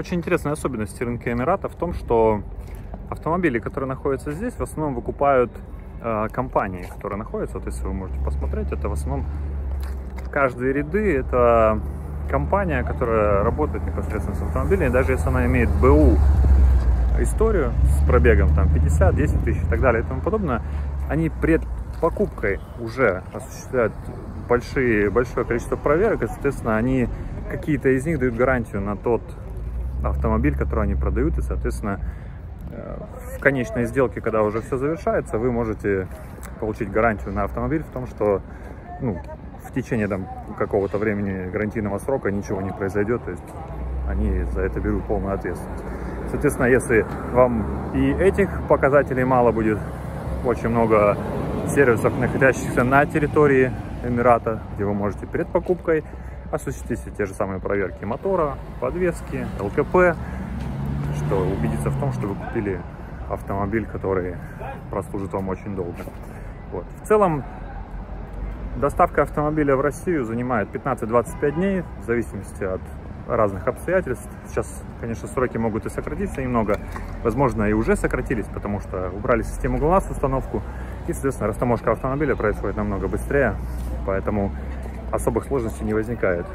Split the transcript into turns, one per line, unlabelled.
Очень интересная особенность рынка Эмирата в том, что автомобили, которые находятся здесь, в основном выкупают э, компании, которые находятся. Вот если вы можете посмотреть, это в основном каждые ряды. Это компания, которая работает непосредственно с автомобилями, даже если она имеет БУ историю с пробегом там 50, 10 тысяч и так далее и тому подобное, они пред покупкой уже осуществляют большие, большое количество проверок, и, соответственно, они какие-то из них дают гарантию на тот автомобиль, который они продают, и, соответственно, э, в конечной сделке, когда уже все завершается, вы можете получить гарантию на автомобиль в том, что ну, в течение там какого-то времени гарантийного срока ничего не произойдет, то есть они за это берут полную ответственность. Соответственно, если вам и этих показателей мало будет, очень много сервисов, находящихся на территории Эмирата, где вы можете перед покупкой осуществить те же самые проверки мотора, подвески, ЛКП, что убедиться в том, что вы купили автомобиль, который прослужит вам очень долго. Вот. В целом, доставка автомобиля в Россию занимает 15-25 дней, в зависимости от разных обстоятельств. Сейчас, конечно, сроки могут и сократиться немного. Возможно, и уже сократились, потому что убрали систему ГЛОНАСС установку. И, соответственно, растаможка автомобиля происходит намного быстрее, поэтому особых сложностей не возникает.